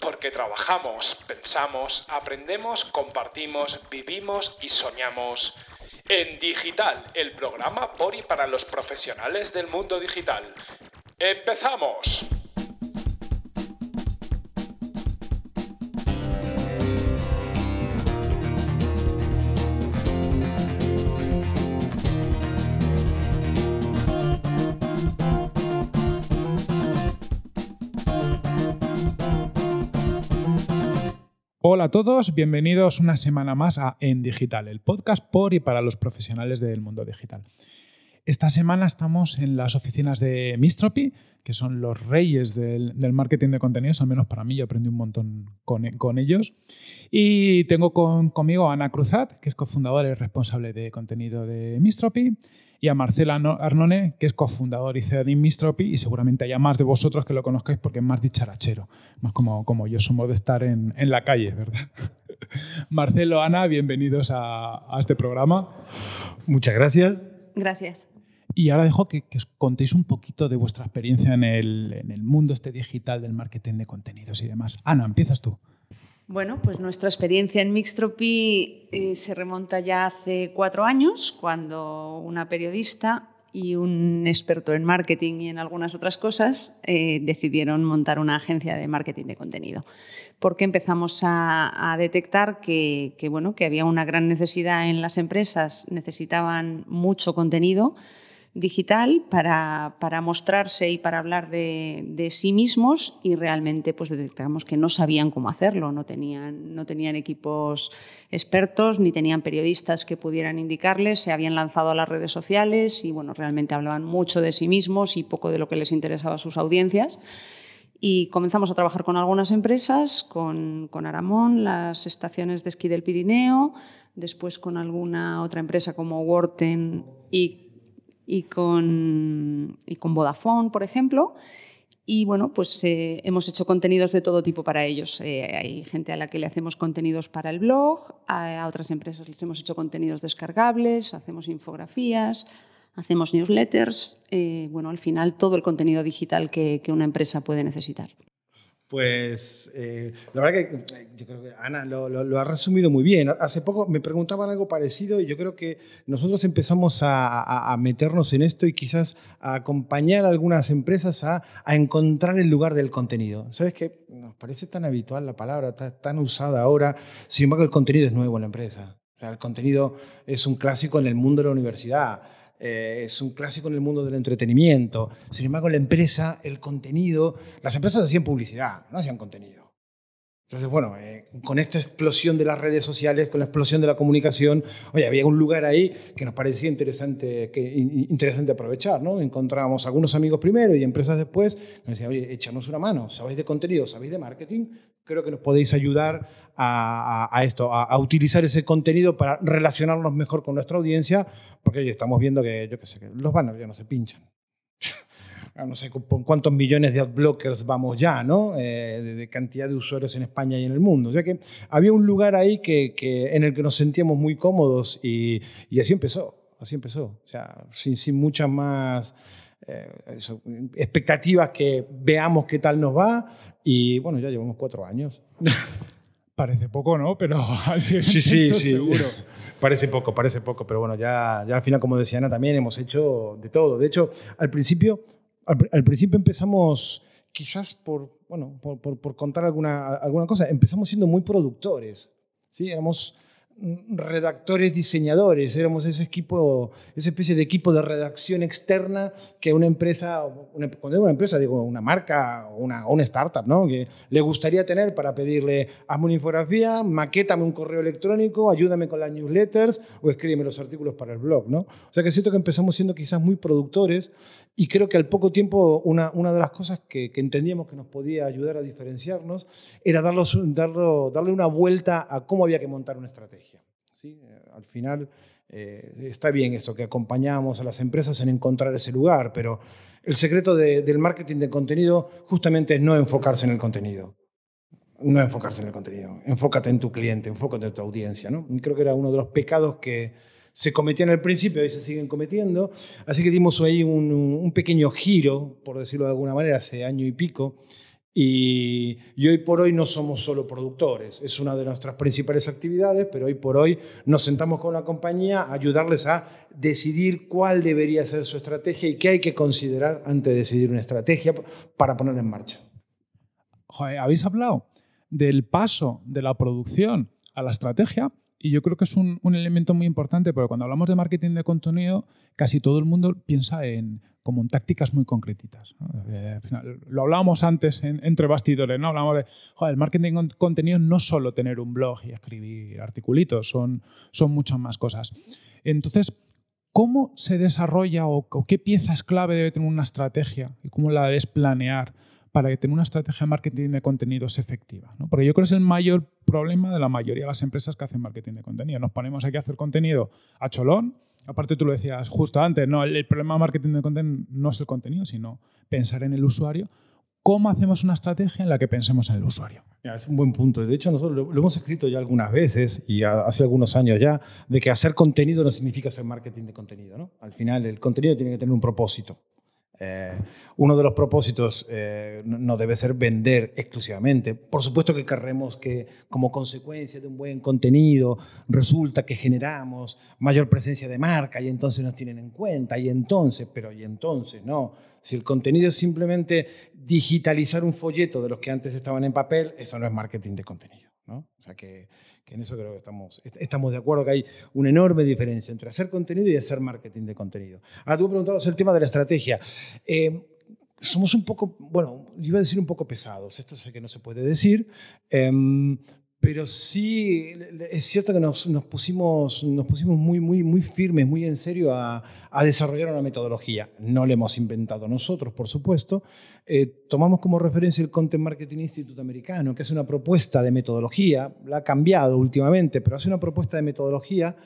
Porque trabajamos, pensamos, aprendemos, compartimos, vivimos y soñamos. En Digital, el programa por y para los profesionales del mundo digital. ¡Empezamos! Hola a todos, bienvenidos una semana más a En Digital, el podcast por y para los profesionales del mundo digital. Esta semana estamos en las oficinas de Mistropy, que son los reyes del, marketing de contenidos, al menos para mí, yo aprendí un montón con, ellos. Y tengo conmigo a Ana Cruzat, que es cofundadora y responsable de contenido de Mistropy, y a Marcela Arnone, que es cofundador y CEO de Mistropy, y seguramente haya más de vosotros que lo conozcáis porque es más dicharachero, más como, como yo somos de estar en, en la calle, ¿verdad? Marcelo, Ana, bienvenidos a, a, este programa. Muchas gracias. Gracias. Y ahora dejo que, que os contéis un poquito de vuestra experiencia en el, en el mundo este digital del marketing de contenidos y demás. Ana, empiezas tú. Bueno, pues nuestra experiencia en Mixtropy eh, se remonta ya hace cuatro años, cuando una periodista y un experto en marketing y en algunas otras cosas eh, decidieron montar una agencia de marketing de contenido. Porque empezamos a, detectar que, bueno, que había una gran necesidad en las empresas, necesitaban mucho contenido digital para, para mostrarse y para hablar de, de, sí mismos y realmente pues detectamos que no sabían cómo hacerlo, no tenían, no tenían equipos expertos ni tenían periodistas que pudieran indicarles, se habían lanzado a las redes sociales y bueno, realmente hablaban mucho de sí mismos y poco de lo que les interesaba a sus audiencias. Y comenzamos a trabajar con algunas empresas, con, con Aramón, las estaciones de esquí del Pirineo, después con alguna otra empresa como Worten y y con, y con Vodafone, por ejemplo. Y bueno, pues eh, hemos hecho contenidos de todo tipo para ellos. Eh, hay gente a la que le hacemos contenidos para el blog, a, otras empresas les hemos hecho contenidos descargables, hacemos infografías, hacemos newsletters. Eh, bueno, al final todo el contenido digital que una empresa puede necesitar. Pues eh, la verdad que yo creo que Ana lo, ha resumido muy bien. Hace poco me preguntaban algo parecido y yo creo que nosotros empezamos a, meternos en esto y quizás a acompañar a algunas empresas a, a, encontrar el lugar del contenido. ¿Sabes qué? Nos parece tan habitual la palabra, tan, tan usada ahora. Sin embargo, el contenido es nuevo en la empresa. O sea, el contenido es un clásico en el mundo de la universidad eh, es un clásico en el mundo del entretenimiento. Sin embargo, la empresa, el contenido, las empresas hacían publicidad, no hacían contenido. Entonces, bueno, eh, con esta explosión de las redes sociales, con la explosión de la comunicación, oye, había un lugar ahí que nos parecía interesante, que, interesante aprovechar, ¿no? Encontrábamos algunos amigos primero y empresas después, nos decían, oye, échanos una mano, sabéis de contenido, sabéis de marketing, creo que nos podéis ayudar a, a, a esto, a, a, utilizar ese contenido para relacionarnos mejor con nuestra audiencia, porque oye, estamos viendo que, yo qué sé, que los banners ya no se pinchan no sé con cuántos millones de adblockers vamos ya, ¿no? Eh, de, de, cantidad de usuarios en España y en el mundo. O sea que había un lugar ahí que, que en el que nos sentíamos muy cómodos y, y, así empezó, así empezó. O sea, sin, sin muchas más eh, expectativas que veamos qué tal nos va y bueno, ya llevamos cuatro años. Parece poco, ¿no? Pero sí, sí, sí, sí. seguro. Parece poco, parece poco, pero bueno, ya, ya al final, como decía Ana, también hemos hecho de todo. De hecho, al principio al, al, principio empezamos, quizás por, bueno, por, por, por, contar alguna, alguna cosa, empezamos siendo muy productores. ¿sí? Éramos redactores, diseñadores, éramos ese equipo, esa especie de equipo de redacción externa que una empresa, una, cuando digo una empresa, digo una marca o una, una, startup, ¿no? Que le gustaría tener para pedirle, hazme una infografía, maquétame un correo electrónico, ayúdame con las newsletters o escríbeme los artículos para el blog, ¿no? O sea que siento que empezamos siendo quizás muy productores y creo que al poco tiempo una, una de las cosas que, que entendíamos que nos podía ayudar a diferenciarnos era darlos, darlo, darle una vuelta a cómo había que montar una estrategia. ¿Sí? Al final eh, está bien esto, que acompañamos a las empresas en encontrar ese lugar, pero el secreto de, del marketing de contenido justamente es no enfocarse en el contenido. No enfocarse en el contenido. Enfócate en tu cliente, enfócate en tu audiencia. ¿no? Creo que era uno de los pecados que se cometían al principio y se siguen cometiendo. Así que dimos ahí un, un pequeño giro, por decirlo de alguna manera, hace año y pico, Y, hoy por hoy no somos solo productores, es una de nuestras principales actividades, pero hoy por hoy nos sentamos con la compañía a ayudarles a decidir cuál debería ser su estrategia y qué hay que considerar antes de decidir una estrategia para ponerla en marcha. habéis hablado del paso de la producción a la estrategia y yo creo que es un, elemento muy importante porque cuando hablamos de marketing de contenido, casi todo el mundo piensa en como en tácticas muy concretitas. Eh, lo hablábamos antes entre bastidores, ¿no? Hablamos de, joder, el marketing de contenido no solo tener un blog y escribir articulitos, son, son muchas más cosas. Entonces, ¿cómo se desarrolla o, qué piezas clave debe tener una estrategia y cómo la debes planear para que tenga una estrategia de marketing de contenidos efectiva. ¿no? Porque yo creo que es el mayor problema de la mayoría de las empresas que hacen marketing de contenido. Nos ponemos aquí a hacer contenido a cholón. Aparte tú lo decías justo antes, no, el, problema de marketing de contenido no es el contenido, sino pensar en el usuario. ¿Cómo hacemos una estrategia en la que pensemos en el usuario? es un buen punto. De hecho, nosotros lo, hemos escrito ya algunas veces y hace algunos años ya, de que hacer contenido no significa hacer marketing de contenido. ¿no? Al final, el contenido tiene que tener un propósito. Eh, uno de los propósitos eh, no debe ser vender exclusivamente. Por supuesto que querremos que como consecuencia de un buen contenido resulta que generamos mayor presencia de marca y entonces nos tienen en cuenta y entonces, pero y entonces, no. Si el contenido es simplemente digitalizar un folleto de los que antes estaban en papel, eso no es marketing de contenido. ¿no? O sea que que en eso creo que estamos, estamos de acuerdo, que hay una enorme diferencia entre hacer contenido y hacer marketing de contenido. Ahora tú me preguntabas el tema de la estrategia. Eh, somos un poco, bueno, iba a decir un poco pesados, esto sé que no se puede decir, em, pero sí, es cierto que nos, pusimos, nos pusimos muy, muy, muy firmes, muy en serio a, desarrollar una metodología. No la hemos inventado nosotros, por supuesto. Eh, tomamos como referencia el Content Marketing Institute americano, que hace una propuesta de metodología, la ha cambiado últimamente, pero hace una propuesta de metodología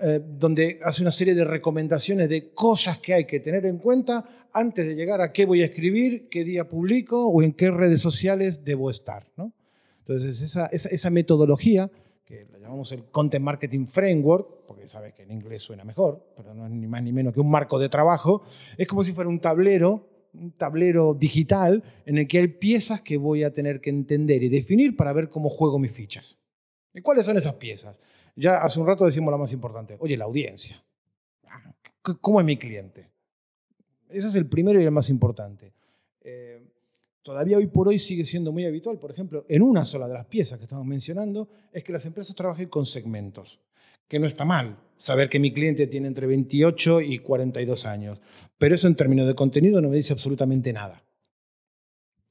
eh, donde hace una serie de recomendaciones de cosas que hay que tener en cuenta antes de llegar a qué voy a escribir, qué día publico o en qué redes sociales debo estar. ¿no? Entonces, esa, esa, metodología, que la llamamos el Content Marketing Framework, porque sabes que en inglés suena mejor, pero no es ni más ni menos que un marco de trabajo, es como si fuera un tablero un tablero digital en el que hay piezas que voy a tener que entender y definir para ver cómo juego mis fichas. ¿Y cuáles son esas piezas? Ya hace un rato decimos la más importante. Oye, la audiencia. ¿Cómo es mi cliente? Ese es el primero y el más importante. Eh, todavía hoy por hoy sigue siendo muy habitual, por ejemplo, en una sola de las piezas que estamos mencionando, es que las empresas trabajen con segmentos, que no está mal saber que mi cliente tiene entre 28 y 42 años, pero eso en términos de contenido no me dice absolutamente nada.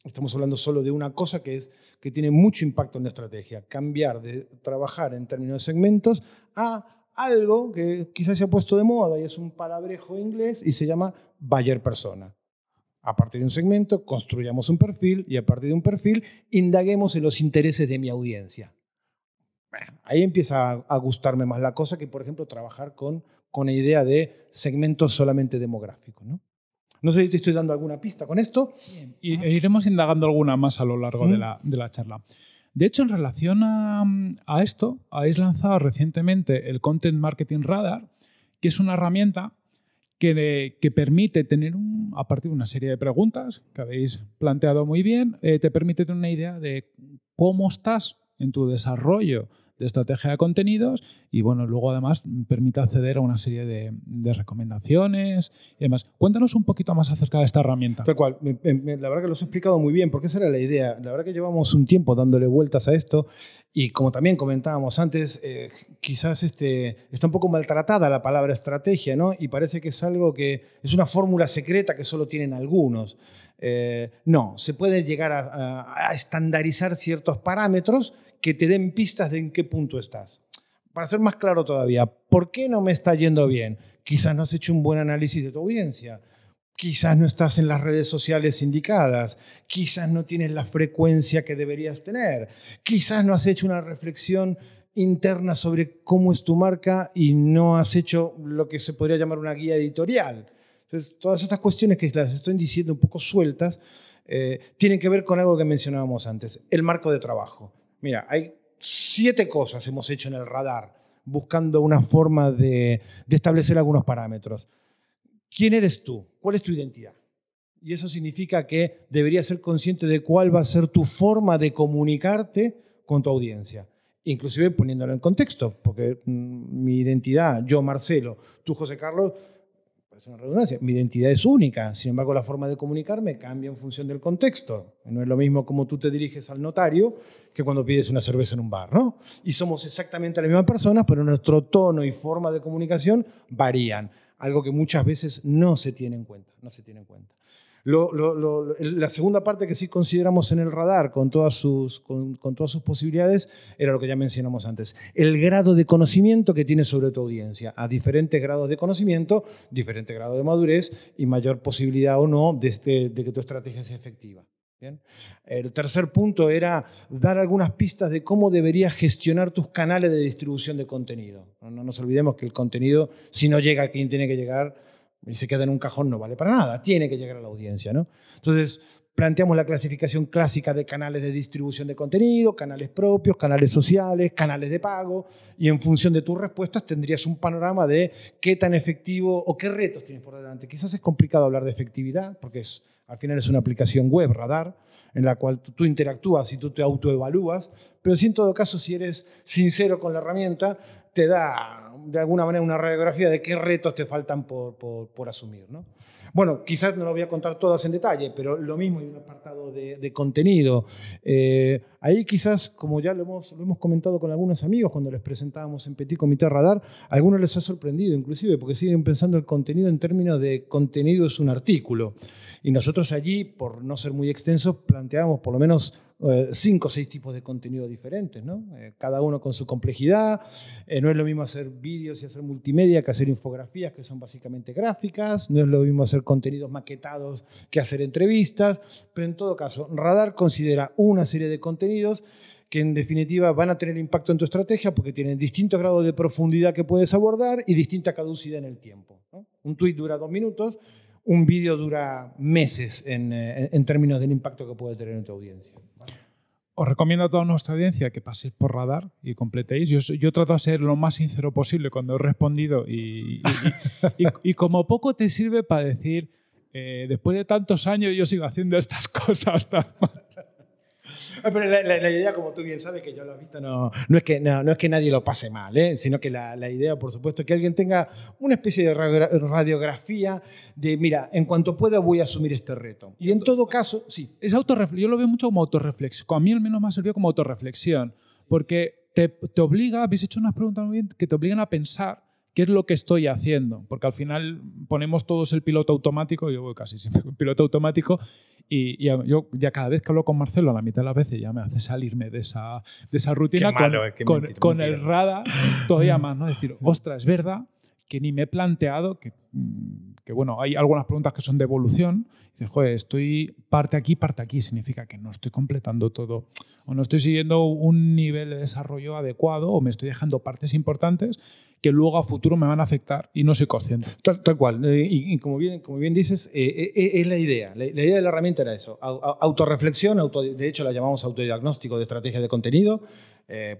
Estamos hablando solo de una cosa que, es, que tiene mucho impacto en la estrategia, cambiar de trabajar en términos de segmentos a algo que quizás se ha puesto de moda y es un palabrejo inglés y se llama buyer persona. A partir de un segmento, construyamos un perfil y a partir de un perfil, indaguemos en los intereses de mi audiencia. ahí empieza a, gustarme más la cosa que, por ejemplo, trabajar con, con la idea de segmentos solamente demográficos. ¿no? No sé si te estoy dando alguna pista con esto. Y e iremos indagando alguna más a lo largo de, la, de, la, charla. De hecho, en relación a, a, esto, habéis lanzado recientemente el Content Marketing Radar, que es una herramienta que, permite tener, un, a partir de una serie de preguntas que habéis planteado muy bien, eh, te permite tener una idea de cómo estás en tu desarrollo de estrategia de contenidos y bueno, luego además permite acceder a una serie de, recomendaciones y demás. Cuéntanos un poquito más acerca de esta herramienta. Tal cual, la verdad que lo has explicado muy bien, porque esa era la idea. La verdad que llevamos un tiempo dándole vueltas a esto y como también comentábamos antes, eh, quizás este, está un poco maltratada la palabra estrategia, ¿no? Y parece que es algo que es una fórmula secreta que solo tienen algunos. Eh, no, se puede llegar a estandarizar ciertos parámetros que te den pistas de en qué punto estás. Para ser más claro todavía, ¿por qué no me está yendo bien? Quizás no has hecho un buen análisis de tu audiencia. Quizás no estás en las redes sociales indicadas, quizás no tienes la frecuencia que deberías tener, quizás no has hecho una reflexión interna sobre cómo es tu marca y no has hecho lo que se podría llamar una guía editorial. Entonces, todas estas cuestiones que las estoy diciendo un poco sueltas eh, tienen que ver con algo que mencionábamos antes, el marco de trabajo. Mira, hay siete cosas hemos hecho en el radar buscando una forma de, establecer algunos parámetros. ¿Quién eres tú? ¿Cuál es tu identidad? Y eso significa que deberías ser consciente de cuál va a ser tu forma de comunicarte con tu audiencia. Inclusive poniéndolo en contexto, porque mm, mi identidad, yo Marcelo, tú José Carlos, es una redundancia, mi identidad es única, sin embargo la forma de comunicarme cambia en función del contexto. No es lo mismo como tú te diriges al notario que cuando pides una cerveza en un bar, ¿no? Y somos exactamente la misma persona, pero nuestro tono y forma de comunicación varían, algo que muchas veces no se tiene en cuenta, no se tiene en cuenta la segunda parte que sí consideramos en el radar con todas, sus, con, todas sus posibilidades era lo que ya mencionamos antes, el grado de conocimiento que tienes sobre tu audiencia. A diferentes grados de conocimiento, diferente grado de madurez y mayor posibilidad o no de, este, de que tu estrategia sea efectiva. ¿Bien? El tercer punto era dar algunas pistas de cómo deberías gestionar tus canales de distribución de contenido. No, no nos olvidemos que el contenido, si no llega a quien tiene que llegar, y se queda en un cajón no vale para nada, tiene que llegar a la audiencia. ¿no? Entonces, planteamos la clasificación clásica de canales de distribución de contenido, canales propios, canales sociales, canales de pago, y en función de tus respuestas tendrías un panorama de qué tan efectivo o qué retos tienes por delante. Quizás es complicado hablar de efectividad, porque es, al final es una aplicación web, radar, en la cual tú, interactúas y tú te autoevalúas, pero si en todo caso, si eres sincero con la herramienta, te da de alguna manera una radiografía de qué retos te faltan por, por, asumir. ¿no? Bueno, quizás no lo voy a contar todas en detalle, pero lo mismo hay un apartado de, contenido. Eh, ahí quizás, como ya lo hemos, lo hemos comentado con algunos amigos cuando les presentábamos en Petit Comité Radar, a algunos les ha sorprendido inclusive porque siguen pensando el contenido en términos de contenido es un artículo. Y nosotros allí, por no ser muy extensos, planteábamos por lo menos eh, cinco o seis tipos de contenido diferentes, ¿no? Eh, cada uno con su complejidad. Eh, no es lo mismo hacer vídeos y hacer multimedia que hacer infografías, que son básicamente gráficas. No es lo mismo hacer contenidos maquetados que hacer entrevistas. Pero en todo caso, Radar considera una serie de contenidos que en definitiva van a tener impacto en tu estrategia porque tienen distintos grados de profundidad que puedes abordar y distinta caducidad en el tiempo. Un tweet dura dos minutos, un vídeo dura meses eh, en, términos del impacto que puede tener en tu audiencia. Os recomiendo a toda nuestra audiencia que paséis por radar y completéis. Yo, trato de ser lo más sincero posible cuando he respondido y, como poco te sirve para decir, eh, después de tantos años yo sigo haciendo estas cosas. Ah, pero la, idea, como tú bien sabes, que yo lo he visto, no, no, es, que, no, es que nadie lo pase mal, ¿eh? sino que la, la, idea, por supuesto, es que alguien tenga una especie de radiografía de, mira, en cuanto pueda voy a asumir este reto. Y en todo caso, sí. Es yo lo veo mucho como autorreflexión. A mí al menos me ha servido como autorreflexión, porque te, te obliga, habéis hecho unas preguntas muy bien, que te obligan a pensar qué es lo que estoy haciendo, porque al final ponemos todos el piloto automático, yo voy casi siempre con piloto automático, y, yo ya cada vez que hablo con Marcelo, a la mitad de las veces ya me hace salirme de esa, de esa rutina con, con, el radar todavía más, ¿no? Decir, ostras, es verdad que ni me he planteado que, mm, que, bueno, hay algunas preguntas que son de evolución. Dices, joder, estoy parte aquí, parte aquí. Significa que no estoy completando todo o no estoy siguiendo un nivel de desarrollo adecuado o me estoy dejando partes importantes que luego a futuro me van a afectar y no soy consciente. Tal, cual. Eh, y, como, bien, como bien dices, eh, eh, es la idea. La, idea de la herramienta era eso. Autoreflexión, auto, de hecho la llamamos autodiagnóstico de estrategia de contenido.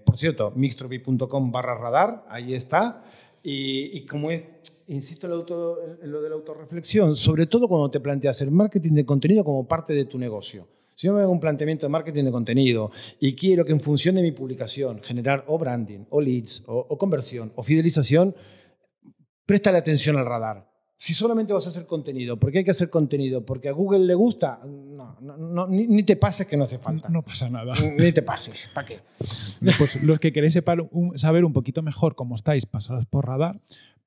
por cierto, mixtropy.com barra radar, ahí está. Y, como es, insisto en lo, en lo de la autorreflexión, sobre todo cuando te planteas el marketing de contenido como parte de tu negocio. Si yo me hago un planteamiento de marketing de contenido y quiero que en función de mi publicación generar o branding, o leads, o, conversión, o fidelización, presta la atención al radar. Si solamente vas a hacer contenido, ¿por qué hay que hacer contenido? ¿Porque a Google le gusta? No, no, ni, te pases que no hace falta. No, pasa nada. Ni te pases, ¿para qué? Pues los que queréis saber un poquito mejor cómo estáis, pasados por radar.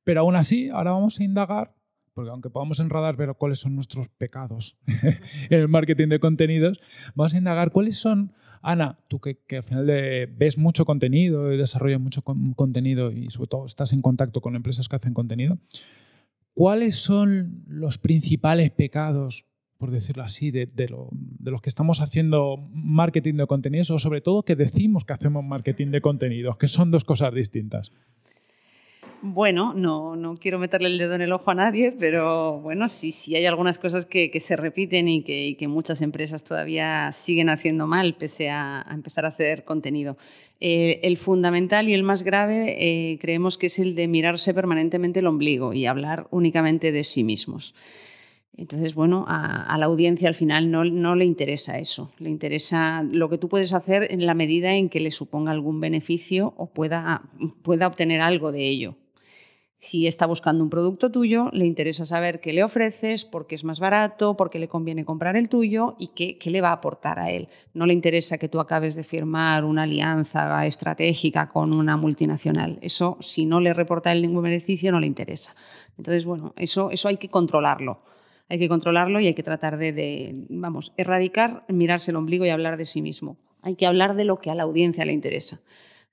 Pero aún así, ahora vamos a indagar porque aunque podamos enradar ver cuáles son nuestros pecados en el marketing de contenidos, vamos a indagar cuáles son, Ana, tú que, al final ves mucho contenido y desarrollas mucho contenido y sobre todo estás en contacto con empresas que hacen contenido, ¿cuáles son los principales pecados, por decirlo así, de, de los que estamos haciendo marketing de contenidos o sobre todo que decimos que hacemos marketing de contenidos, que son dos cosas distintas? Bueno, no, no quiero meterle el dedo en el ojo a nadie, pero bueno, sí, sí hay algunas cosas que, se repiten y que, muchas empresas todavía siguen haciendo mal, pese a, empezar a hacer contenido. Eh, el fundamental y el más grave eh, creemos que es el de mirarse permanentemente el ombligo y hablar únicamente de sí mismos. Entonces, bueno, a, la audiencia al final no, no, le interesa eso, le interesa lo que tú puedes hacer en la medida en que le suponga algún beneficio o pueda, pueda obtener algo de ello. Si está buscando un producto tuyo, le interesa saber qué le ofreces, por qué es más barato, por qué le conviene comprar el tuyo y qué, qué, le va a aportar a él. No le interesa que tú acabes de firmar una alianza estratégica con una multinacional. Eso, si no le reporta ningún beneficio, no le interesa. Entonces, bueno, eso, eso hay que controlarlo. Hay que controlarlo y hay que tratar de, de, vamos, erradicar, mirarse el ombligo y hablar de sí mismo. Hay que hablar de lo que a la audiencia le interesa.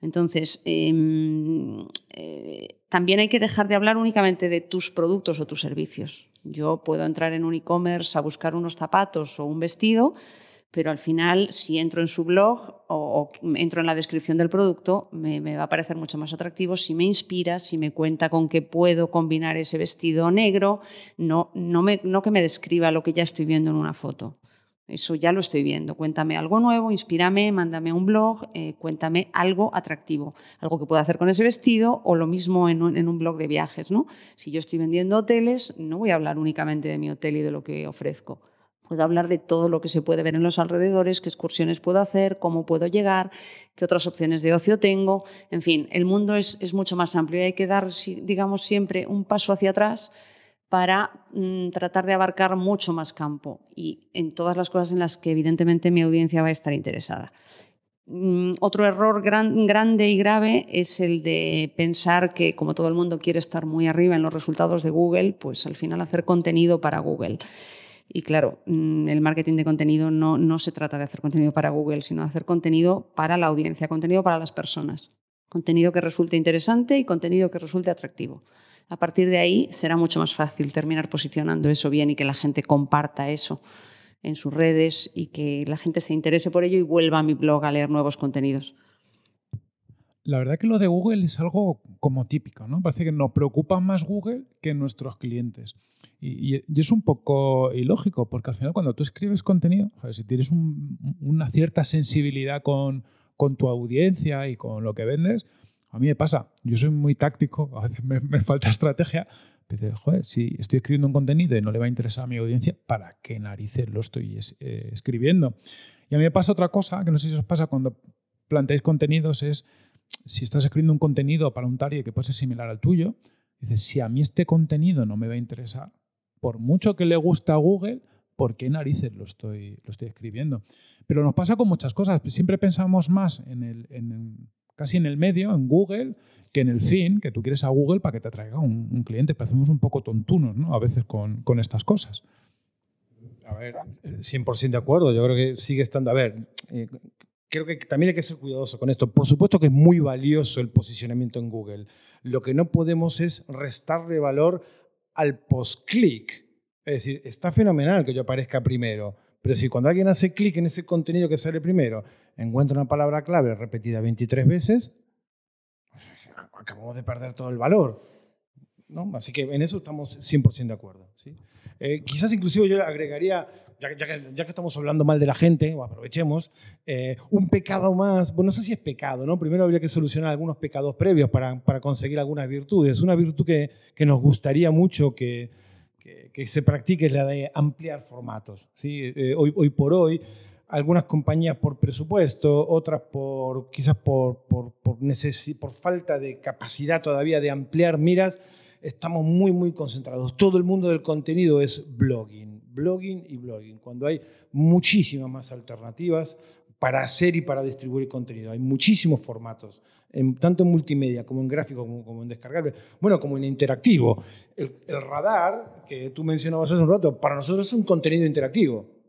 Entonces, em, eh, también hay que dejar de hablar únicamente de tus productos o tus servicios. Yo puedo entrar en un e-commerce a buscar unos zapatos o un vestido, pero al final, si entro en su blog o, entro en la descripción del producto, me, me, va a parecer mucho más atractivo si me inspira, si me cuenta con qué puedo combinar ese vestido negro, no, no que me describa lo que ya estoy viendo en una foto. Eso ya lo estoy viendo. Cuéntame algo nuevo, inspírame, mándame un blog, eh, cuéntame algo atractivo, algo que pueda hacer con ese vestido o lo mismo en un, blog de viajes. ¿no? Si yo estoy vendiendo hoteles, no voy a hablar únicamente de mi hotel y de lo que ofrezco. Puedo hablar de todo lo que se puede ver en los alrededores, qué excursiones puedo hacer, cómo puedo llegar, qué otras opciones de ocio tengo. En fin, el mundo es, es mucho más amplio y hay que dar, digamos, siempre un paso hacia atrás para mm, tratar de abarcar mucho más campo y en todas las cosas en las que evidentemente mi audiencia va a estar interesada. Mm, otro error grande y grave es el de pensar que como todo el mundo quiere estar muy arriba en los resultados de Google, pues al final hacer contenido para Google. Y claro, mm, el marketing de contenido no, no se trata de hacer contenido para Google, sino de hacer contenido para la audiencia, contenido para las personas. Contenido que resulte interesante y contenido que resulte atractivo. A partir de ahí será mucho más fácil terminar posicionando eso bien y que la gente comparta eso en sus redes y que la gente se interese por ello y vuelva a mi blog a leer nuevos contenidos. La verdad que lo de Google es algo como típico, ¿no? Parece que nos preocupa más Google que nuestros clientes. Y, es un poco ilógico, porque al final cuando tú escribes contenido, si tienes una cierta sensibilidad con, con tu audiencia y con lo que vendes, a mí me pasa, yo soy muy táctico, a veces me, falta estrategia, pero joder, si estoy escribiendo un contenido y no le va a interesar a mi audiencia, ¿para qué narices lo estoy eh, escribiendo? Y a mí me pasa otra cosa, que no sé si os pasa cuando planteáis contenidos, es si estás escribiendo un contenido para un target que puede ser similar al tuyo, dices, si a mí este contenido no me va a interesar, por mucho que le guste a Google, ¿por qué narices lo estoy, lo estoy escribiendo? Pero nos pasa con muchas cosas. Siempre pensamos más en el, en, casi en el medio, en Google, que en el fin, que tú quieres a Google para que te traiga un, cliente. Parecemos un poco tontunos ¿no? a veces con, con estas cosas. A ver, 100% de acuerdo. Yo creo que sigue estando. A ver, eh, creo que también hay que ser cuidadoso con esto. Por supuesto que es muy valioso el posicionamiento en Google. Lo que no podemos es restarle valor al post-click. Es decir, está fenomenal que yo aparezca primero, pero si cuando alguien hace clic en ese contenido que sale primero, encuentra una palabra clave repetida 23 veces, acabamos de perder todo el valor. ¿no? Así que en eso estamos 100% de acuerdo. ¿sí? Eh, quizás inclusive yo agregaría, ya, que, estamos hablando mal de la gente, aprovechemos, eh, un pecado más, bueno, no sé si es pecado, ¿no? Primero habría que solucionar algunos pecados previos para, para conseguir algunas virtudes. Una virtud que, nos gustaría mucho que, se practique es la de ampliar formatos. ¿sí? Eh, hoy por hoy, algunas compañías por presupuesto, otras por quizás por, por, por, por falta de capacidad todavía de ampliar miras, estamos muy, muy concentrados. Todo el mundo del contenido es blogging, blogging y blogging, cuando hay muchísimas más alternativas para hacer y para distribuir contenido. Hay muchísimos formatos tanto en multimedia como en gráfico, como, en descargable, bueno, como en interactivo. El, radar, que tú mencionabas hace un rato, para nosotros es un contenido interactivo.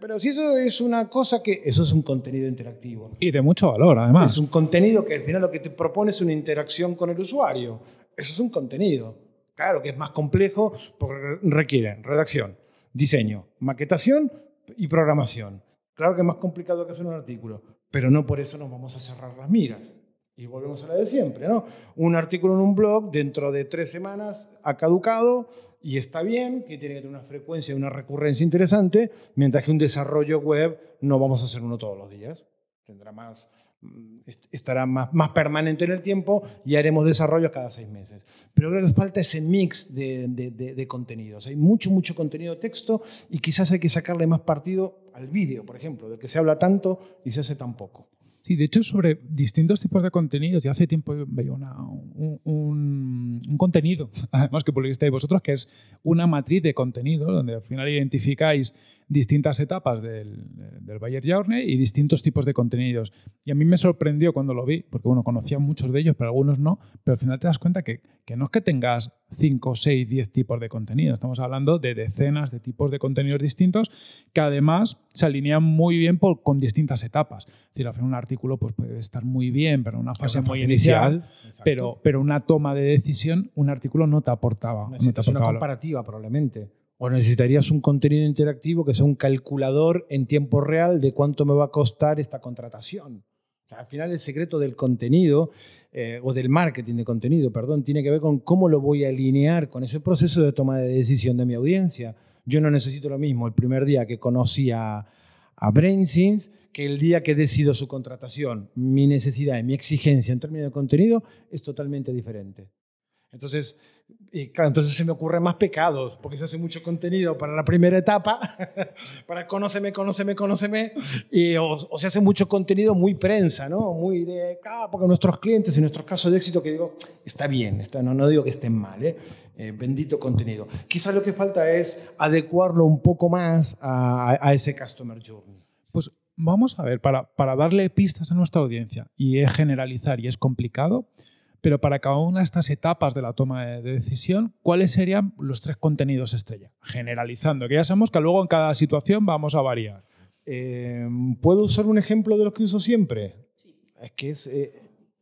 Pero si eso es una cosa que... Eso es un contenido interactivo. Y de mucho valor, además. Es un contenido que al final lo que te propone es una interacción con el usuario. Eso es un contenido. Claro que es más complejo porque requiere redacción, diseño, maquetación y programación. Claro que es más complicado que hacer un artículo, pero no por eso nos vamos a cerrar las miras. Y volvemos a la de siempre, ¿no? Un artículo en un blog dentro de tres semanas ha caducado y está bien, que tiene que tener una frecuencia y una recurrencia interesante, mientras que un desarrollo web no vamos a hacer uno todos los días. tendrá más, mm, estará más, más permanente en el tiempo y haremos desarrollos cada seis meses. Pero creo que falta ese mix de, de, de, contenidos. Hay mucho, mucho contenido de texto y quizás hay que sacarle más partido al vídeo, por ejemplo, del que se habla tanto y se hace tan poco. Sí, de hecho, sobre distintos tipos de contenidos, ya hace tiempo veía un, un, contenido, además que publicasteis vosotros, que es una matriz de contenido, donde al final identificáis distintas etapas del, del Bayer Journey y distintos tipos de contenidos. Y a mí me sorprendió cuando lo vi, porque bueno, conocía muchos de ellos, pero algunos no, pero al final te das cuenta que, que no es que tengas 5, 6, 10 tipos de contenido, estamos hablando de decenas de tipos de contenidos distintos que además se alinean muy bien por, con distintas etapas. Es decir, al final un artículo pues, puede estar muy bien, pero en una fase muy inicial, pero, pero una toma de decisión, un artículo no te aportaba. Necesitas una comparativa probablemente o necesitarías un contenido interactivo que sea un calculador en tiempo real de cuánto me va a costar esta contratación. al final el secreto del contenido eh, o del marketing de contenido, perdón, tiene que ver con cómo lo voy a alinear con ese proceso de toma de decisión de mi audiencia. Yo no necesito lo mismo el primer día que conocí a, a BrainSense que el día que decido su contratación. Mi necesidad y mi exigencia en términos de contenido es totalmente diferente. Entonces, y claro, entonces se me ocurren más pecados, porque se hace mucho contenido para la primera etapa, para conóceme, conóceme, conóceme, y, o, se hace mucho contenido muy prensa, ¿no? Muy de, ah, porque nuestros clientes, en nuestros casos de éxito, que digo, está bien, está, no, no digo que estén mal, ¿eh? ¿eh? bendito contenido. Quizás lo que falta es adecuarlo un poco más a, a ese Customer Journey. Pues vamos a ver, para, para darle pistas a nuestra audiencia, y es generalizar y es complicado, pero para cada una de estas etapas de la toma de decisión, ¿cuáles serían los tres contenidos estrella? Generalizando, que ya sabemos que luego en cada situación vamos a variar. Eh, ¿Puedo usar un ejemplo de los que uso siempre? Sí. Es que es... ¿eh?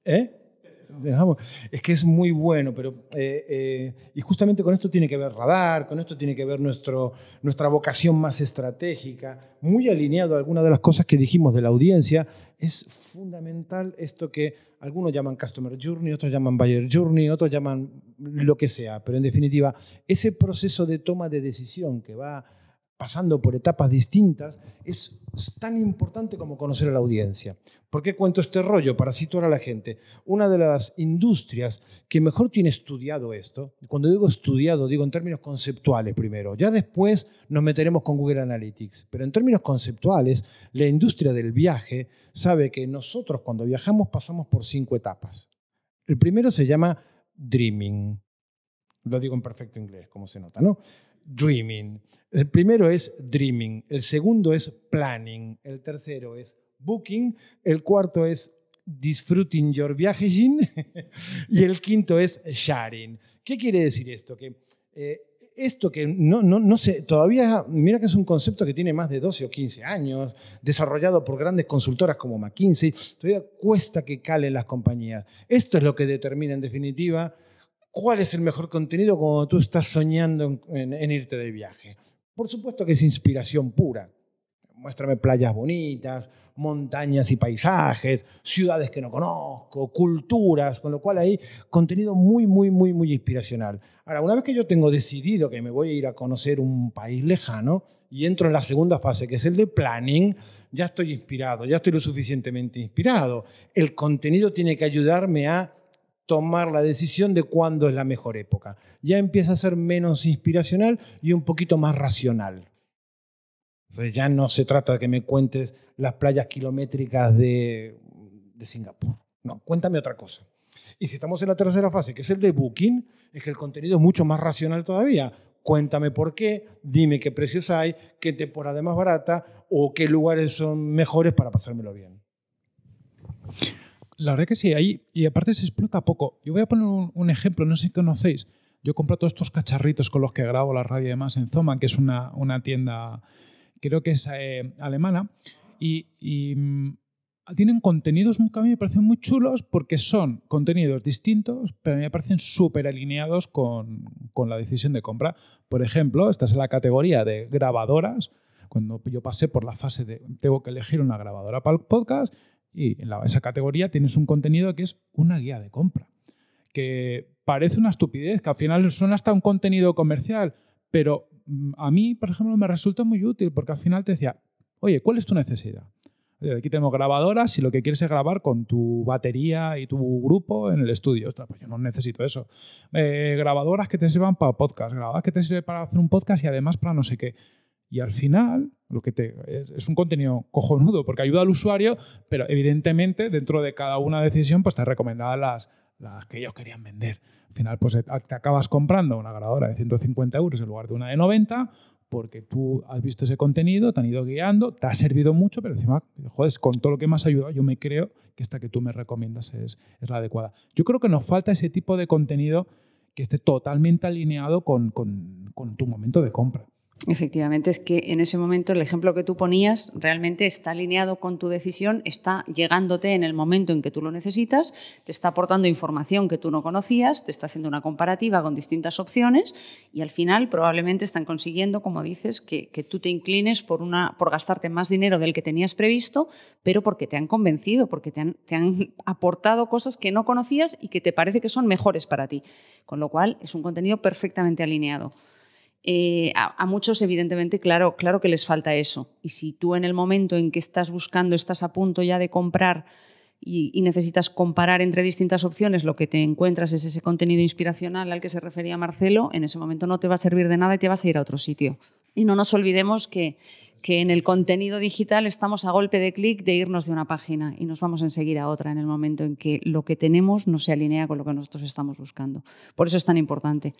¿eh? Es que es muy bueno, pero eh, eh, y justamente con esto tiene que ver radar, con esto tiene que ver nuestro, nuestra vocación más estratégica, muy alineado a algunas de las cosas que dijimos de la audiencia. Es fundamental esto que algunos llaman Customer Journey, otros llaman Buyer Journey, otros llaman lo que sea, pero en definitiva, ese proceso de toma de decisión que va pasando por etapas distintas, es tan importante como conocer a la audiencia. ¿Por qué cuento este rollo? Para situar a la gente. Una de las industrias que mejor tiene estudiado esto, cuando digo estudiado, digo en términos conceptuales primero, ya después nos meteremos con Google Analytics, pero en términos conceptuales, la industria del viaje sabe que nosotros cuando viajamos pasamos por cinco etapas. El primero se llama dreaming. Lo digo en perfecto inglés, como se nota, ¿no? Dreaming. El primero es dreaming, el segundo es planning, el tercero es booking, el cuarto es disfruting your viaje y el quinto es sharing. ¿Qué quiere decir esto? Que eh, esto que no, no, no sé, todavía, mira que es un concepto que tiene más de 12 o 15 años, desarrollado por grandes consultoras como McKinsey, todavía cuesta que calen las compañías. Esto es lo que determina en definitiva ¿Cuál es el mejor contenido cuando tú estás soñando en, irte de viaje? Por supuesto que es inspiración pura. Muéstrame playas bonitas, montañas y paisajes, ciudades que no conozco, culturas, con lo cual hay contenido muy, muy, muy, muy inspiracional. Ahora, una vez que yo tengo decidido que me voy a ir a conocer un país lejano y entro en la segunda fase, que es el de planning, ya estoy inspirado, ya estoy lo suficientemente inspirado. El contenido tiene que ayudarme a tomar la decisión de cuándo es la mejor época. Ya empieza a ser menos inspiracional y un poquito más racional. ya no se trata de que me cuentes las playas kilométricas de, de Singapur. No, cuéntame otra cosa. Y si estamos en la tercera fase, que es el de booking, es que el contenido es mucho más racional todavía. Cuéntame por qué, dime qué precios hay, qué temporada es más barata o qué lugares son mejores para pasármelo bien. La verdad que sí, ahí, y aparte se explota poco. Yo voy a poner un, ejemplo, no sé si conocéis. Yo compro todos estos cacharritos con los que grabo la radio y demás en Zoma, que es una, una tienda, creo que es eh, alemana, y, mm, tienen contenidos que a mí me parecen muy chulos porque son contenidos distintos, pero a mí me parecen súper alineados con, con, la decisión de compra. Por ejemplo, esta es la categoría de grabadoras. Cuando yo pasé por la fase de tengo que elegir una grabadora para el podcast, y en esa categoría tienes un contenido que es una guía de compra, que parece una estupidez, que al final suena hasta un contenido comercial, pero mm, a mí, por ejemplo, me resulta muy útil porque al final te decía, oye, ¿cuál es tu necesidad? Aquí tenemos grabadoras y lo que quieres es grabar con tu batería y tu grupo en el estudio. Ostras, pues yo no necesito eso. Eh, grabadoras que te sirvan para podcast, grabadoras que te sirven para hacer un podcast y además para no sé qué. Y al final, lo que te, es, un contenido cojonudo porque ayuda al usuario, pero evidentemente dentro de cada una decisión pues te recomendaban las, las que ellos querían vender. Al final, pues te acabas comprando una grabadora de 150 euros en lugar de una de 90 porque tú has visto ese contenido, te han ido guiando, te ha servido mucho, pero encima, joder, con todo lo que me has ayudado, yo me creo que esta que tú me recomiendas es, es la adecuada. Yo creo que nos falta ese tipo de contenido que esté totalmente alineado con, con tu momento de compra. Efectivamente, es que en ese momento el ejemplo que tú ponías realmente está alineado con tu decisión, está llegándote en el momento en que tú lo necesitas, te está aportando información que tú no conocías, te está haciendo una comparativa con distintas opciones y al final probablemente están consiguiendo, como dices, que, que tú te inclines por, una, por gastarte más dinero del que tenías previsto, pero porque te han convencido, porque te han, te han aportado cosas que no conocías y que te parece que son mejores para ti. Con lo cual es un contenido perfectamente alineado. Eh, a, muchos, evidentemente, claro, claro que les falta eso. Y si tú en el momento en que estás buscando, estás a punto ya de comprar y, necesitas comparar entre distintas opciones, lo que te encuentras es ese contenido inspiracional al que se refería Marcelo, en ese momento no te va a servir de nada y te vas a ir a otro sitio. Y no nos olvidemos que, que en el contenido digital estamos a golpe de clic de irnos de una página y nos vamos enseguida a otra en el momento en que lo que tenemos no se alinea con lo que nosotros estamos buscando. Por eso es tan importante.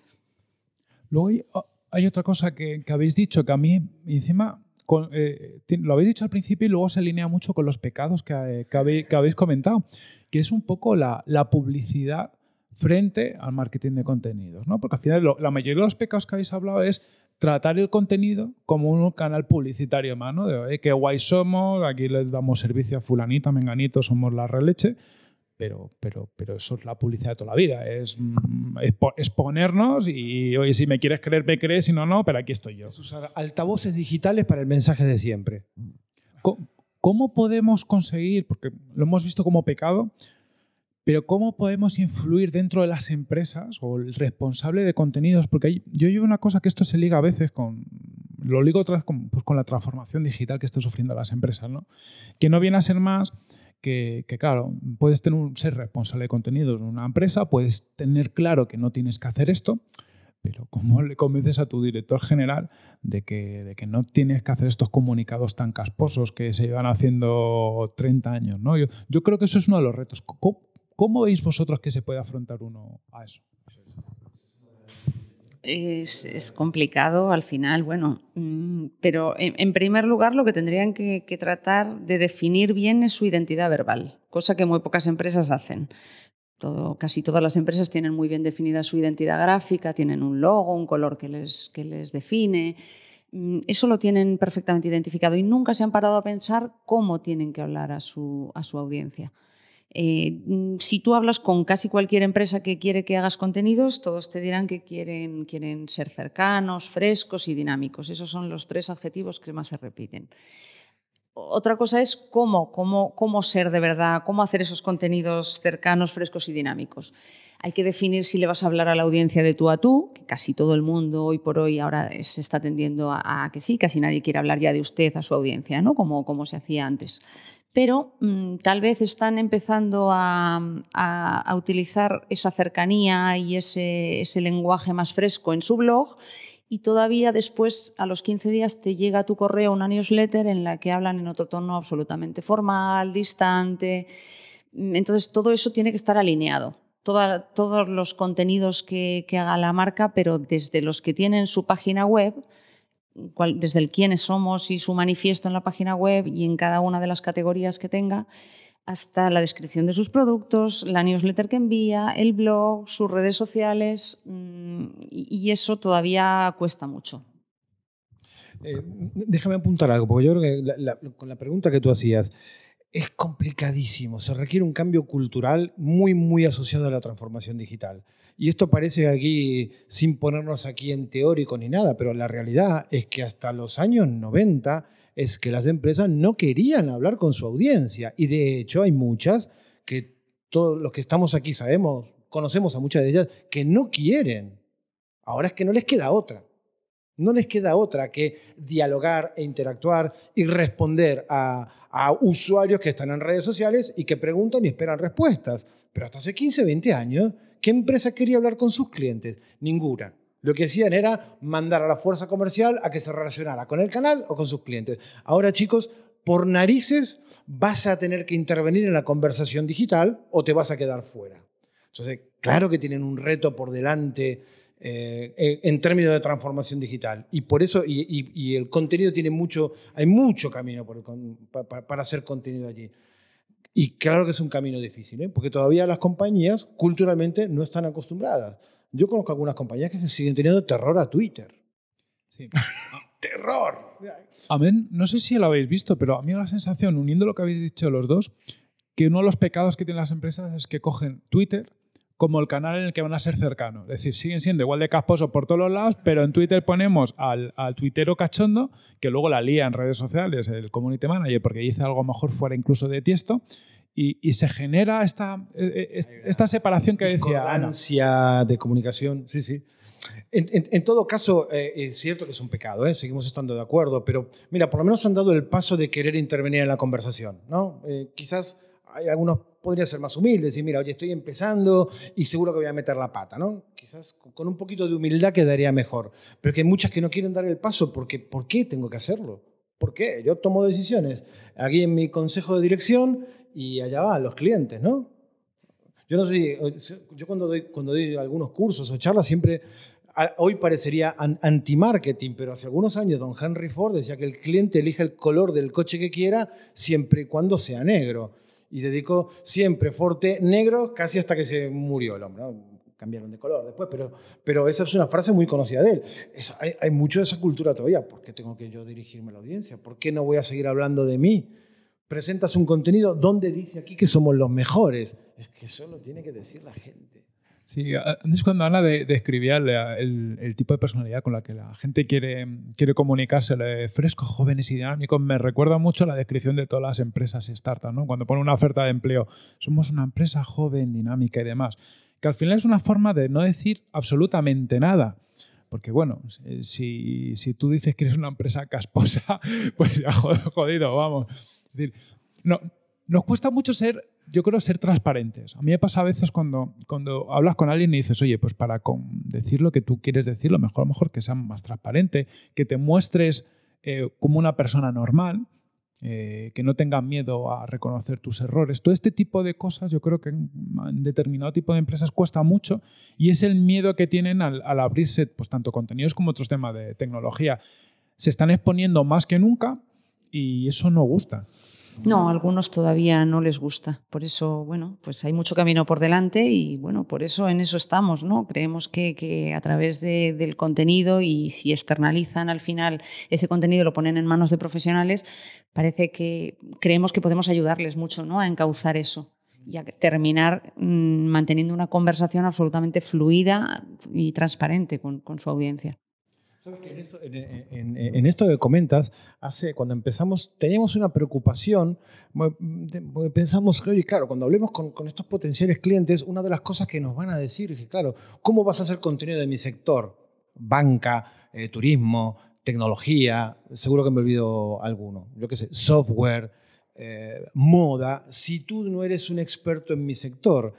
Hay, otra cosa que, que, habéis dicho que a mí, encima, con, eh, lo habéis dicho al principio y luego se alinea mucho con los pecados que, que, habéis, que habéis, comentado, que es un poco la, la, publicidad frente al marketing de contenidos, ¿no? Porque al final lo, la mayoría de los pecados que habéis hablado es tratar el contenido como un canal publicitario más, ¿no? De, qué guay somos, aquí les damos servicio a fulanita, menganito, somos la releche pero, pero, pero eso es la publicidad de toda la vida, es, es exponernos y, oye, si me quieres creer, me crees, si no, no, pero aquí estoy yo. Es usar altavoces digitales para el mensaje de siempre. ¿Cómo, ¿Cómo podemos conseguir, porque lo hemos visto como pecado, pero cómo podemos influir dentro de las empresas o el responsable de contenidos? Porque yo llevo una cosa que esto se liga a veces con, lo ligo otra vez con, pues con la transformación digital que están sufriendo las empresas, ¿no? Que no viene a ser más que, que, claro, puedes tener ser responsable de contenidos en una empresa, puedes tener claro que no tienes que hacer esto, pero ¿cómo le convences a tu director general de que, de que no tienes que hacer estos comunicados tan casposos que se llevan haciendo 30 años? ¿no? Yo, yo creo que eso es uno de los retos. ¿Cómo, ¿Cómo veis vosotros que se puede afrontar uno a eso? Es, complicado al final, bueno, mmm, pero en, primer lugar lo que tendrían que, que, tratar de definir bien es su identidad verbal, cosa que muy pocas empresas hacen. Todo, casi todas las empresas tienen muy bien definida su identidad gráfica, tienen un logo, un color que les, que les define. Eso lo tienen perfectamente identificado y nunca se han parado a pensar cómo tienen que hablar a su, a su audiencia. Eh, si tú hablas con casi cualquier empresa que quiere que hagas contenidos, todos te dirán que quieren, quieren ser cercanos, frescos y dinámicos. Esos son los tres adjetivos que más se repiten. Otra cosa es cómo, cómo, cómo ser de verdad, cómo hacer esos contenidos cercanos, frescos y dinámicos. Hay que definir si le vas a hablar a la audiencia de tú a tú, que casi todo el mundo hoy por hoy ahora se está tendiendo a, a que sí, casi nadie quiere hablar ya de usted a su audiencia, ¿no? como, como se hacía antes pero mmm, tal vez están empezando a, a, utilizar esa cercanía y ese, lenguaje más fresco en su blog y todavía después, a los 15 días, te llega a tu correo una newsletter en la que hablan en otro tono absolutamente formal, distante. Entonces, todo eso tiene que estar alineado. Todos los contenidos que, que haga la marca, pero desde los que tienen su página web, desde el quiénes somos y su manifiesto en la página web y en cada una de las categorías que tenga, hasta la descripción de sus productos, la newsletter que envía, el blog, sus redes sociales, mmm, y, eso todavía cuesta mucho. Eh, déjame apuntar algo, porque yo creo que con la pregunta que tú hacías, es complicadísimo, se requiere un cambio cultural muy, muy asociado a la transformación digital. Y esto parece aquí, sin ponernos aquí en teórico ni nada, pero la realidad es que hasta los años 90 es que las empresas no querían hablar con su audiencia. Y de hecho hay muchas que todos los que estamos aquí sabemos, conocemos a muchas de ellas, que no quieren. Ahora es que no les queda otra. No les queda otra que dialogar e interactuar y responder a, a usuarios que están en redes sociales y que preguntan y esperan respuestas. Pero hasta hace 15, 20 años, ¿qué empresa quería hablar con sus clientes? Ninguna. Lo que hacían era mandar a la fuerza comercial a que se relacionara con el canal o con sus clientes. Ahora, chicos, por narices vas a tener que intervenir en la conversación digital o te vas a quedar fuera. Entonces, claro que tienen un reto por delante eh, en términos de transformación digital. Y por eso, y, el contenido tiene mucho, hay mucho camino para, hacer contenido allí. Y claro que es un camino difícil, ¿eh? porque todavía las compañías culturalmente no están acostumbradas. Yo conozco algunas compañías que se siguen teniendo terror a Twitter. Sí. ¡Terror! Amén. No sé si lo habéis visto, pero a mí la sensación, uniendo lo que habéis dicho los dos, que uno de los pecados que tienen las empresas es que cogen Twitter como el canal en el que van a ser cercanos. Es decir, siguen siendo igual de casposos por todos los lados, pero en Twitter ponemos al, al tuitero cachondo, que luego la lía en redes sociales, el community manager, porque dice algo mejor fuera incluso de tiesto, y, se genera esta, e, e, esta separación que decía ansia de comunicación, sí, sí. En, todo caso, eh, es cierto que es un pecado, ¿eh? seguimos estando de acuerdo, pero mira, por lo menos han dado el paso de querer intervenir en la conversación. ¿no? Eh, quizás hay algunos podrían ser más humildes y mira, oye, estoy empezando y seguro que voy a meter la pata, ¿no? Quizás con un poquito de humildad quedaría mejor. Pero que hay muchas que no quieren dar el paso porque ¿por qué tengo que hacerlo? ¿Por qué? Yo tomo decisiones aquí en mi consejo de dirección y allá van los clientes, ¿no? Yo no sé yo cuando doy, cuando doy algunos cursos o charlas siempre, hoy parecería anti-marketing, pero hace algunos años don Henry Ford decía que el cliente elige el color del coche que quiera siempre y cuando sea negro y dedicó siempre Forte negro casi hasta que se murió el hombre. Cambiaron de color después, pero, pero esa es una frase muy conocida de él. hay, hay, mucho de esa cultura todavía. ¿Por qué tengo que yo dirigirme a la audiencia? ¿Por qué no voy a seguir hablando de mí? Presentas un contenido donde dice aquí que somos los mejores. Es que eso lo tiene que decir la gente. Sí, antes cuando Ana describía el, tipo de personalidad con la que la gente quiere, quiere comunicarse, frescos, jóvenes y dinámicos, me recuerda mucho la descripción de todas las empresas startups, ¿no? Cuando pone una oferta de empleo, somos una empresa joven, dinámica y demás, que al final es una forma de no decir absolutamente nada. Porque bueno, si, si tú dices que eres una empresa casposa, pues ya jodido, vamos. Es decir, no, nos cuesta mucho ser yo creo ser transparentes. A mí me pasa a veces cuando, cuando hablas con alguien y dices, oye, pues para decir lo que tú quieres decir, lo mejor, mejor que sea más transparente, que te muestres eh, como una persona normal, eh, que no tenga miedo a reconocer tus errores. Todo este tipo de cosas yo creo que en, determinado tipo de empresas cuesta mucho y es el miedo que tienen al, al abrirse pues, tanto contenidos como otros temas de tecnología. Se están exponiendo más que nunca y eso no gusta. No, a algunos todavía no les gusta. Por eso, bueno, pues hay mucho camino por delante y bueno, por eso en eso estamos, ¿no? Creemos que, a través del contenido y si externalizan al final ese contenido lo ponen en manos de profesionales, parece que creemos que podemos ayudarles mucho, ¿no? A encauzar eso y a terminar mm, manteniendo una conversación absolutamente fluida y transparente con su audiencia. Sabes que en, esto que comentas, hace, cuando empezamos, teníamos una preocupación, pensamos, oye, claro, cuando hablemos con, estos potenciales clientes, una de las cosas que nos van a decir es claro, ¿cómo vas a hacer contenido de mi sector? Banca, eh, turismo, tecnología, seguro que me olvido alguno, yo qué sé, software, eh, moda, si tú no eres un experto en mi sector.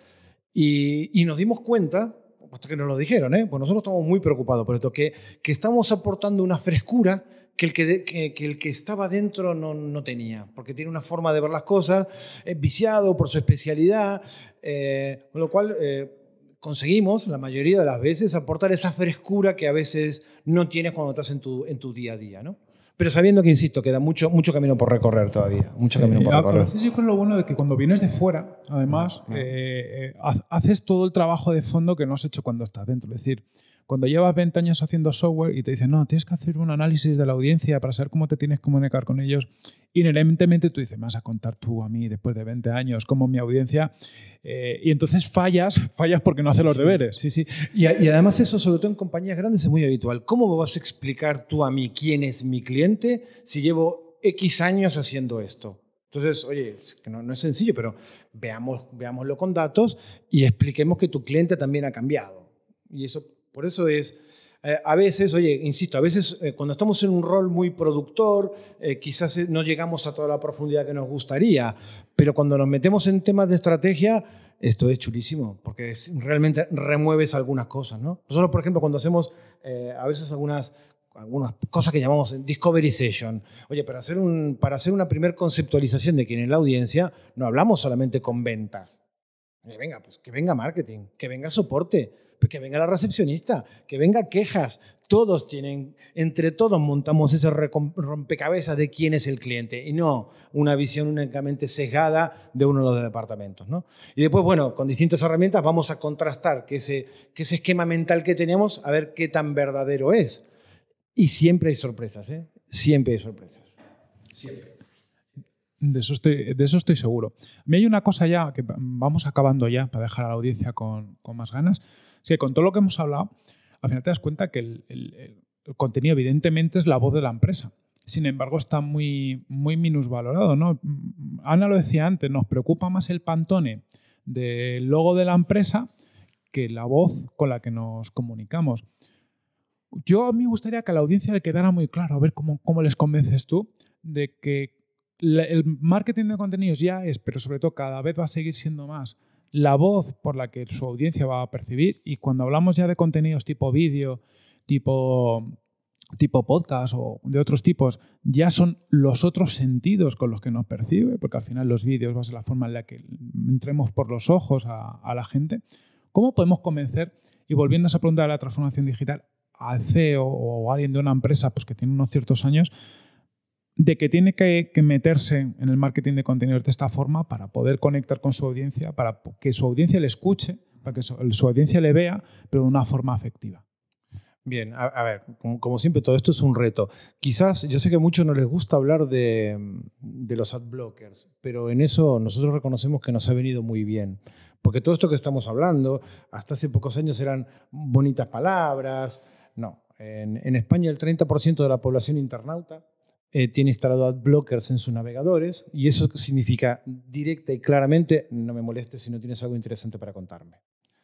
Y, y nos dimos cuenta hasta que nos lo dijeron, ¿eh? pues nosotros estamos muy preocupados por esto, que, que estamos aportando una frescura que el que, que, el que estaba dentro no, no, tenía, porque tiene una forma de ver las cosas, es viciado por su especialidad, eh, con lo cual eh, conseguimos la mayoría de las veces aportar esa frescura que a veces no tienes cuando estás en tu, en tu día a día. ¿no? Pero sabiendo que, insisto, queda mucho, mucho camino por recorrer todavía. Mucho camino por recorrer. Sí, con lo bueno de que cuando vienes de fuera, además, eh, eh, haces todo el trabajo de fondo que no has hecho cuando estás dentro. Es decir, cuando llevas 20 años haciendo software y te dicen, no, tienes que hacer un análisis de la audiencia para saber cómo te tienes que comunicar con ellos, inherentemente tú dices, me vas a contar tú a mí después de 20 años cómo mi audiencia. Eh, y entonces fallas, fallas porque no haces los deberes. Sí, sí. Y, y, además eso, sobre todo en compañías grandes, es muy habitual. ¿Cómo me vas a explicar tú a mí quién es mi cliente si llevo X años haciendo esto? Entonces, oye, que no, no, es sencillo, pero veamos, veámoslo con datos y expliquemos que tu cliente también ha cambiado. Y eso por eso es, Eh, a veces, oye, insisto, a veces eh, cuando estamos en un rol muy productor, eh, quizás no llegamos a toda la profundidad que nos gustaría, pero cuando nos metemos en temas de estrategia, esto es chulísimo, porque realmente remueves algunas cosas, ¿no? Nosotros, por ejemplo, cuando hacemos a veces algunas algunas cosas que llamamos Discovery Session. Oye, para hacer, un, para hacer una primera conceptualización de quién es la audiencia, no hablamos solamente con ventas. venga, pues que venga marketing, que venga soporte, que venga la recepcionista, que venga quejas. Todos tienen, entre todos montamos ese rompecabezas de quién es el cliente y no una visión únicamente sesgada de uno de los departamentos. ¿no? Y después, bueno, con distintas herramientas vamos a contrastar que ese, que ese esquema mental que tenemos, a ver qué tan verdadero es. Y siempre hay sorpresas, ¿eh? Siempre hay sorpresas. Siempre. De eso, estoy, de eso estoy seguro. Mí hay una cosa ya que vamos acabando ya para dejar a la audiencia con, con más ganas. Que con todo lo que hemos hablado, al final te das cuenta que el, el, contenido evidentemente es la voz de la empresa. Sin embargo, está muy, muy minusvalorado. ¿no? Ana lo decía antes, nos preocupa más el pantone del logo de la empresa que la voz con la que nos comunicamos. Yo a mí me gustaría que a la audiencia le quedara muy claro, a ver cómo, cómo les convences tú, de que el marketing de contenidos ya es, pero sobre todo cada vez va a seguir siendo más, la voz por la que su audiencia va a percibir. Y cuando hablamos ya de contenidos tipo vídeo, tipo, tipo podcast o de otros tipos, ya son los otros sentidos con los que nos percibe, porque al final los vídeos va a ser la forma en la que entremos por los ojos a, a la gente. ¿Cómo podemos convencer, y volviendo a esa pregunta de la transformación digital, al CEO o alguien de una empresa pues, que tiene unos ciertos años, de que tiene que, meterse en el marketing de contenidos de esta forma para poder conectar con su audiencia, para que su audiencia le escuche, para que su, audiencia le vea, pero de una forma afectiva. Bien, a, ver, como, siempre, todo esto es un reto. Quizás, yo sé que a muchos no les gusta hablar de, los ad blockers, pero en eso nosotros reconocemos que nos ha venido muy bien. Porque todo esto que estamos hablando, hasta hace pocos años eran bonitas palabras, no, en, España el 30% de la población internauta eh, tiene instalado ad blockers en sus navegadores y eso significa directa y claramente no me molestes si no tienes algo interesante para contarme.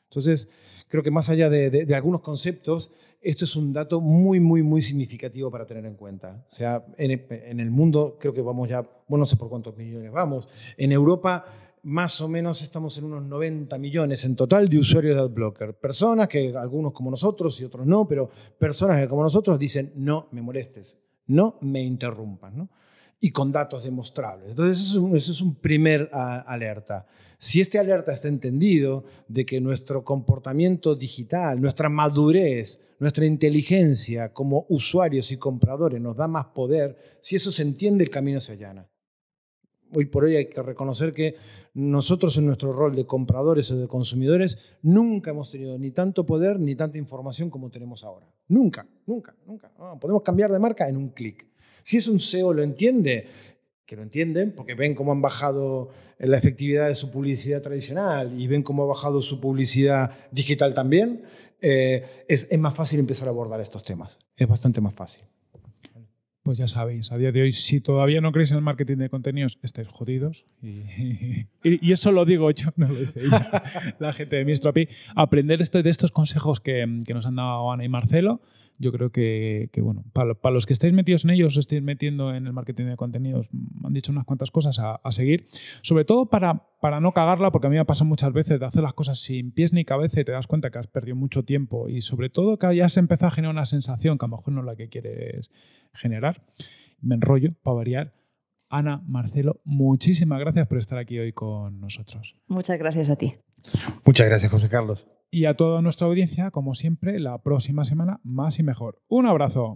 Entonces, creo que más allá de, algunos conceptos, esto es un dato muy, muy, muy significativo para tener en cuenta. O sea, en, el mundo creo que vamos ya, bueno, no sé por cuántos millones vamos. En Europa más o menos estamos en unos 90 millones en total de usuarios de AdBlocker. Personas que algunos como nosotros y otros no, pero personas que como nosotros dicen no me molestes, no me interrumpas, ¿no? Y con datos demostrables. Entonces eso es un, primer alerta. Si este alerta está entendido de que nuestro comportamiento digital, nuestra madurez, nuestra inteligencia como usuarios y compradores nos da más poder, si eso se entiende, el camino se allana hoy por hoy hay que reconocer que nosotros en nuestro rol de compradores o de consumidores nunca hemos tenido ni tanto poder ni tanta información como tenemos ahora. Nunca, nunca, nunca. podemos cambiar de marca en un clic. Si es un SEO lo entiende, que lo entienden porque ven cómo han bajado la efectividad de su publicidad tradicional y ven cómo ha bajado su publicidad digital también, eh, es más fácil empezar a abordar estos temas. Es bastante más fácil pues ya sabéis, a día de hoy, si todavía no creéis en el marketing de contenidos, estáis jodidos. Y, eso lo digo yo, no lo dice ella, la gente de Mistropi. Aprender este, de estos consejos que, que, nos han dado Ana y Marcelo, yo creo que, bueno, para, los que estáis metidos en ellos, os estáis metiendo en el marketing de contenidos, me han dicho unas cuantas cosas a, seguir. Sobre todo para, para no cagarla, porque a mí me ha pasado muchas veces de hacer las cosas sin pies ni cabeza y te das cuenta que has perdido mucho tiempo. Y sobre todo que ya se empezado a generar una sensación que a lo mejor no es la que quieres generar. Me enrollo para variar. Ana, Marcelo, muchísimas gracias por estar aquí hoy con nosotros. Muchas gracias a ti. Muchas gracias, José Carlos. Y a toda nuestra audiencia, como siempre, la próxima semana más y mejor. Un abrazo.